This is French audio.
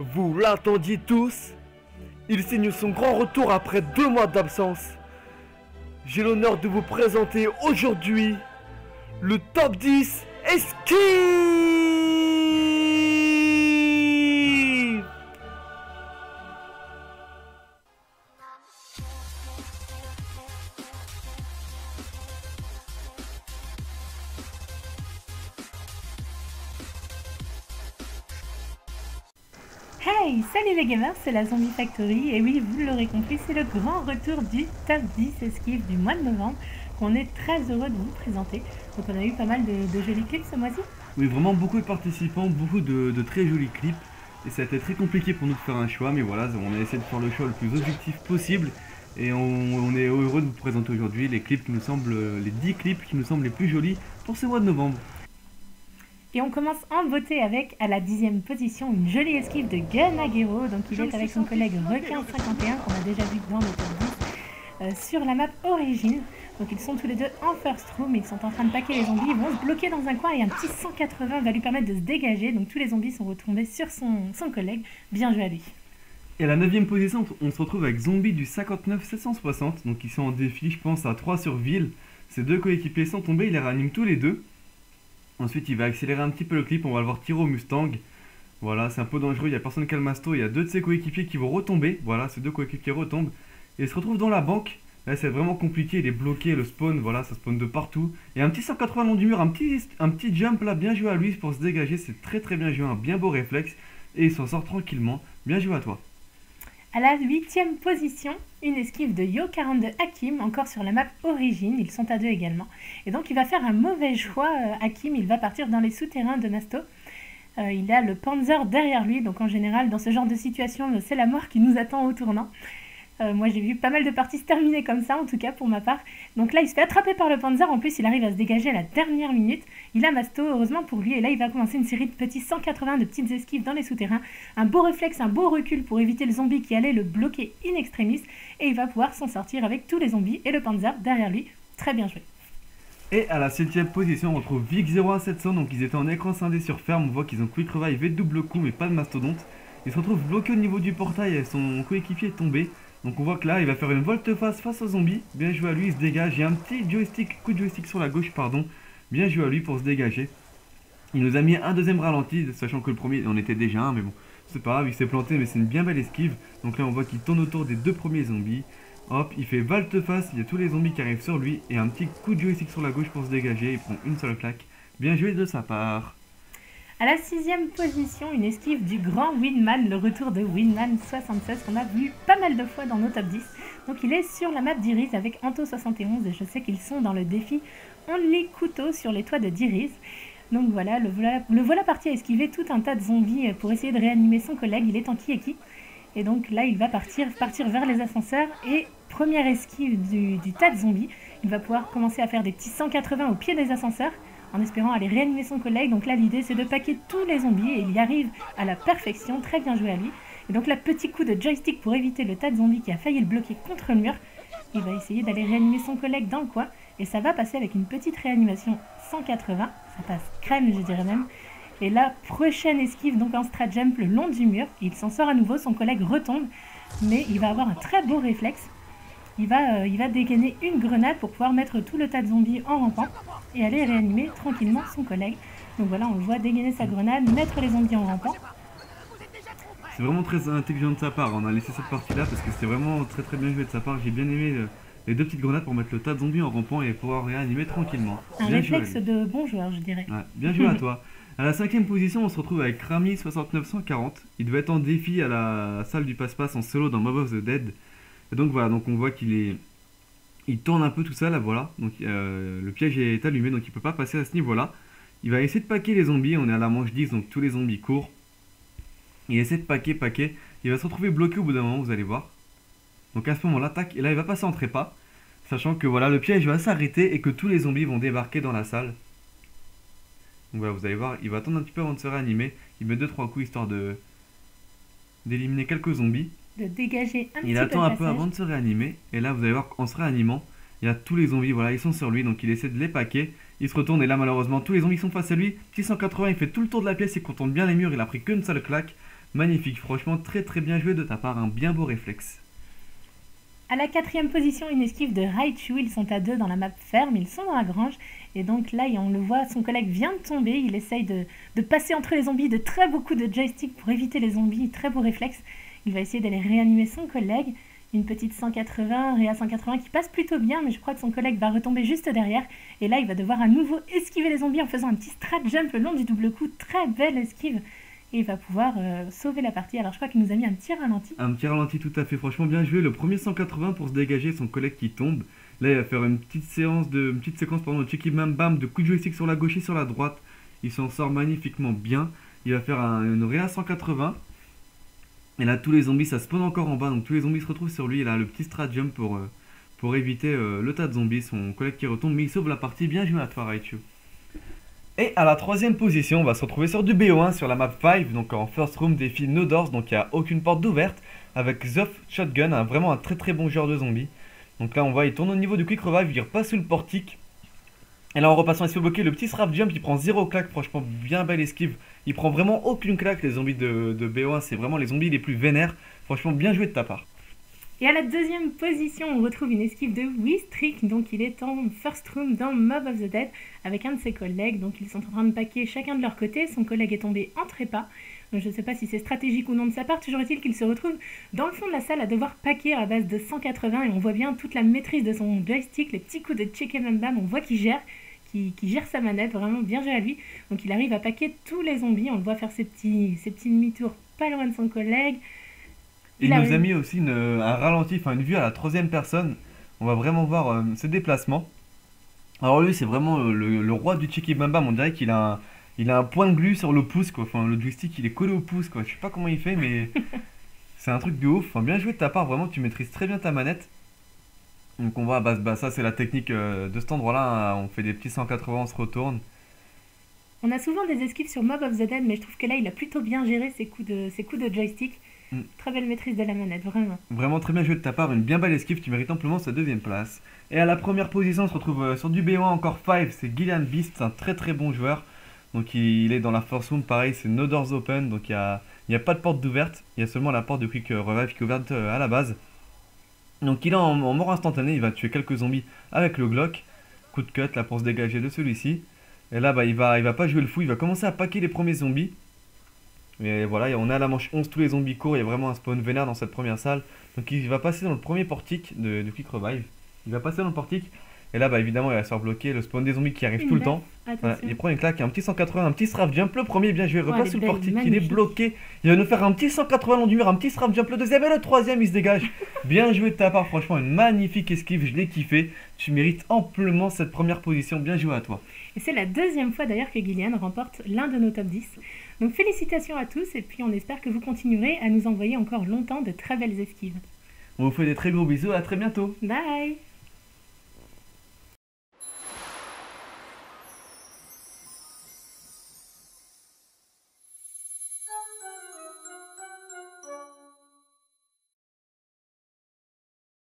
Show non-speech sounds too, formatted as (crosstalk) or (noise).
Vous l'attendiez tous Il signe son grand retour après deux mois d'absence. J'ai l'honneur de vous présenter aujourd'hui le top 10 esquive Hey, salut les gamers, c'est la Zombie Factory et oui, vous l'aurez compris, c'est le grand retour du top 10 esquive du mois de novembre qu'on est très heureux de vous présenter. Donc on a eu pas mal de, jolis clips ce mois-ci. Oui, vraiment beaucoup de participants, beaucoup de, très jolis clips. Et ça a été très compliqué pour nous de faire un choix, mais voilà, on a essayé de faire le choix le plus objectif possible. Et on, est heureux de vous présenter aujourd'hui les clips les 10 clips qui nous semblent les plus jolis pour ce mois de novembre. Et on commence en beauté avec, à la dixième position, une jolie esquive de Gun Aguero. Donc il est avec son collègue Requin51 qu'on a déjà vu dans le top 10 euh, sur la map Origine. Donc ils sont tous les deux en first room, ils sont en train de paquer les zombies, ils vont se bloquer dans un coin et un petit 180 va lui permettre de se dégager. Donc tous les zombies sont retombés sur son, collègue. Bien joué à lui. Et à la 9ème position, on se retrouve avec Zombie du 59-760. Donc ils sont en défi, je pense, à 3 sur ville. Ces deux coéquipiers sont tombés, il les réanime tous les deux. Ensuite, il va accélérer un petit peu le clip, on va le voir tirer au Mustang. Voilà, c'est un peu dangereux, il n'y a personne qui a le masto, il y a deux de ses coéquipiers qui vont retomber. Voilà, ces deux coéquipiers retombent. Et il se retrouve dans la banque. Là, c'est vraiment compliqué, il est bloqué, le spawn, voilà, ça spawn de partout. Et un petit 180 long du mur, un petit, un petit jump là, bien joué à lui pour se dégager, c'est très très bien joué, un bien beau réflexe. Et il s'en sort tranquillement. Bien joué à toi. À la huitième position, une esquive de Yo42 Hakim, encore sur la map Origine, ils sont à deux également. Et donc il va faire un mauvais choix, euh, Hakim, il va partir dans les souterrains de Masto. Euh, il a le Panzer derrière lui, donc en général dans ce genre de situation, c'est la mort qui nous attend au tournant. Euh, moi j'ai vu pas mal de parties se terminer comme ça, en tout cas pour ma part. Donc là il se fait attraper par le Panzer, en plus il arrive à se dégager à la dernière minute. Il a Masto, heureusement pour lui, et là il va commencer une série de petits 180 de petites esquives dans les souterrains. Un beau réflexe, un beau recul pour éviter le zombie qui allait le bloquer in extremis, et il va pouvoir s'en sortir avec tous les zombies et le Panzer derrière lui. Très bien joué. Et à la 7ème position, on retrouve Vic 01700. Donc ils étaient en écran scindé sur ferme. On voit qu'ils ont quick revive et double coup, mais pas de mastodonte. Il se retrouve bloqué au niveau du portail son coéquipier est tombé. Donc on voit que là, il va faire une volte-face face aux zombies. Bien joué à lui, il se dégage. Il y a un petit joystick, coup de joystick sur la gauche, pardon. Bien joué à lui pour se dégager. Il nous a mis un deuxième ralenti, sachant que le premier, on était déjà un, mais bon, c'est pas grave, il s'est planté, mais c'est une bien belle esquive. Donc là, on voit qu'il tourne autour des deux premiers zombies. Hop, il fait volte-face, il y a tous les zombies qui arrivent sur lui, et un petit coup de joystick sur la gauche pour se dégager. Il prend une seule claque. Bien joué de sa part. À la sixième position, une esquive du grand Winman, le retour de Winman 76 qu'on a vu pas mal de fois dans nos top 10. Donc il est sur la map d'Iris avec Anto71 et je sais qu'ils sont dans le défi Only Couteau sur les toits de d'Iris. Donc voilà le, voilà, parti à esquiver tout un tas de zombies pour essayer de réanimer son collègue, il est en qui. Et donc là il va partir, partir vers les ascenseurs et première esquive du, du tas de zombies, il va pouvoir commencer à faire des petits 180 au pied des ascenseurs en espérant aller réanimer son collègue. Donc là, l'idée, c'est de paquer tous les zombies et il y arrive à la perfection. Très bien joué à lui. Et donc là, petit coup de joystick pour éviter le tas de zombies qui a failli le bloquer contre le mur. Il va essayer d'aller réanimer son collègue dans le coin et ça va passer avec une petite réanimation 180. Ça passe crème, je dirais même. Et la prochaine esquive, donc en strat jump le long du mur. Il s'en sort à nouveau, son collègue retombe, mais il va avoir un très beau réflexe. Il va, euh, il va dégainer une grenade pour pouvoir mettre tout le tas de zombies en rampant et aller réanimer tranquillement son collègue. Donc voilà, on le voit dégainer sa grenade, mettre les zombies en rampant. C'est vraiment très intelligent de sa part. On a laissé cette partie-là parce que c'était vraiment très très bien joué de sa part. J'ai bien aimé euh, les deux petites grenades pour mettre le tas de zombies en rampant et pouvoir réanimer tranquillement. Un Bien réflexe joué de bon joueur, je dirais. Ouais, bien joué à (laughs) toi. À la cinquième position, on se retrouve avec Rami 6940. Il devait être en défi à la salle du passe-passe en solo dans Mob of the Dead. Et donc voilà, donc on voit qu'il est, il tourne un peu tout ça là, voilà. Donc euh, le piège est allumé, donc il peut pas passer à ce niveau-là. Il va essayer de paquer les zombies. On est à la manche 10, donc tous les zombies courent. Il essaie de paquer, paquer. Il va se retrouver bloqué au bout d'un moment, vous allez voir. Donc à ce moment-là, tac, et là il va passer en trépas. Sachant que voilà, le piège va s'arrêter et que tous les zombies vont débarquer dans la salle. Donc voilà, vous allez voir, il va attendre un petit peu avant de se réanimer. Il met 2-3 coups histoire de d'éliminer quelques zombies. De dégager un petit Il peu attend un peu avant de se réanimer. Et là, vous allez voir qu'en se réanimant, il y a tous les zombies, voilà, ils sont sur lui. Donc il essaie de les paquer. Il se retourne et là, malheureusement, tous les zombies sont face à lui. 680, il fait tout le tour de la pièce, il contourne bien les murs. Il a pris qu'une seule claque. Magnifique, franchement très très bien joué de ta part, un bien beau réflexe. À la quatrième position, une esquive de Raichu. Ils sont à deux dans la map ferme, ils sont dans la grange. Et donc là, on le voit, son collègue vient de tomber. Il essaye de, de passer entre les zombies de très beaucoup de joysticks pour éviter les zombies. Très beau réflexe. Il va essayer d'aller réanimer son collègue. Une petite 180, Réa 180 qui passe plutôt bien, mais je crois que son collègue va retomber juste derrière. Et là, il va devoir à nouveau esquiver les zombies en faisant un petit strat jump le long du double coup. Très belle esquive et il va pouvoir euh, sauver la partie. Alors je crois qu'il nous a mis un petit ralenti. Un petit ralenti tout à fait, franchement bien joué. Le premier 180 pour se dégager, son collègue qui tombe. Là il va faire une petite séance de, une petite séquence pardon, de checky bam bam, de coups de joystick sur la gauche et sur la droite. Il s'en sort magnifiquement bien. Il va faire un, une réa 180. Et là tous les zombies ça spawn encore en bas, donc tous les zombies se retrouvent sur lui. Il a le petit strat jump pour, euh, pour éviter euh, le tas de zombies. Son collègue qui retombe, mais il sauve la partie. Bien joué à toi Raichu. Et à la troisième position, on va se retrouver sur du BO1 sur la map 5, donc en first room défi no doors, donc il n'y a aucune porte d'ouverte, avec Zoff Shotgun, vraiment un très très bon joueur de zombie. Donc là on voit, il tourne au niveau du quick revive, il repasse sous le portique. Et là en repassant, il se fait le petit strap jump, il prend zéro claque, franchement bien belle esquive. Il prend vraiment aucune claque les zombies de, de BO1, c'est vraiment les zombies les plus vénères. Franchement bien joué de ta part. Et à la deuxième position, on retrouve une esquive de Wistrick, donc il est en first room dans Mob of the Dead avec un de ses collègues, donc ils sont en train de paquer chacun de leur côté, son collègue est tombé en trépas, donc je ne sais pas si c'est stratégique ou non de sa part, toujours est-il qu'il se retrouve dans le fond de la salle à devoir paquer à base de 180 et on voit bien toute la maîtrise de son joystick, les petits coups de check and bam, on voit qu'il gère, qui, gère sa manette, vraiment bien géré à lui. Donc il arrive à paquer tous les zombies, on le voit faire ses petits, ses petits demi-tours pas loin de son collègue. Il, nous a mis aussi une, un ralenti, enfin une vue à la troisième personne. On va vraiment voir euh, ses déplacements. Alors lui, c'est vraiment le, roi du Cheeky Bam Bam. On dirait qu'il a, un, il a un point de glu sur le pouce, quoi. Enfin, le joystick, il est collé au pouce, quoi. Je sais pas comment il fait, mais (laughs) c'est un truc de ouf. Enfin, bien joué de ta part. Vraiment, tu maîtrises très bien ta manette. Donc on voit, bah, bah ça c'est la technique euh, de cet endroit-là. Hein. On fait des petits 180, on se retourne. On a souvent des esquives sur Mob of the Dead, mais je trouve que là, il a plutôt bien géré ses coups de, ses coups de joystick. Mm. Très belle maîtrise de la manette, vraiment. Vraiment très bien joué de ta part, une bien belle esquive, tu mérites amplement sa deuxième place. Et à la première position, on se retrouve euh, sur du B1 encore 5, c'est Gillian Beast, un très très bon joueur. Donc il est dans la force room, pareil, c'est no doors open, donc il n'y a, a, pas de porte d'ouverte, il y a seulement la porte de quick euh, revive qui est ouverte euh, à la base. Donc il est en, mort instantanée, il va tuer quelques zombies avec le Glock. Coup de cut là pour se dégager de celui-ci. Et là bah il va, il va pas jouer le fou, il va commencer à paquer les premiers zombies. Mais voilà, on est à la manche 11, tous les zombies courent, il y a vraiment un spawn vénère dans cette première salle. Donc il va passer dans le premier portique de, Quick Revive. Il va passer dans le portique. Et là, bah évidemment, il va se faire bloquer le spawn des zombies qui arrive tout le temps. il prend une claque, un petit 180, un petit strafe jump. Le premier, bien joué, repasse sous le portique, il est bloqué. Il va nous faire un petit 180 long du mur, un petit strafe jump. Le deuxième et le troisième, il se dégage. (laughs) bien joué de ta part, franchement, une magnifique esquive, je l'ai kiffé. Tu mérites amplement cette première position, bien joué à toi. Et c'est la deuxième fois d'ailleurs que Gillian remporte l'un de nos top 10. Donc félicitations à tous et puis on espère que vous continuerez à nous envoyer encore longtemps de très belles esquives. On vous fait des très gros bisous, à très bientôt. Bye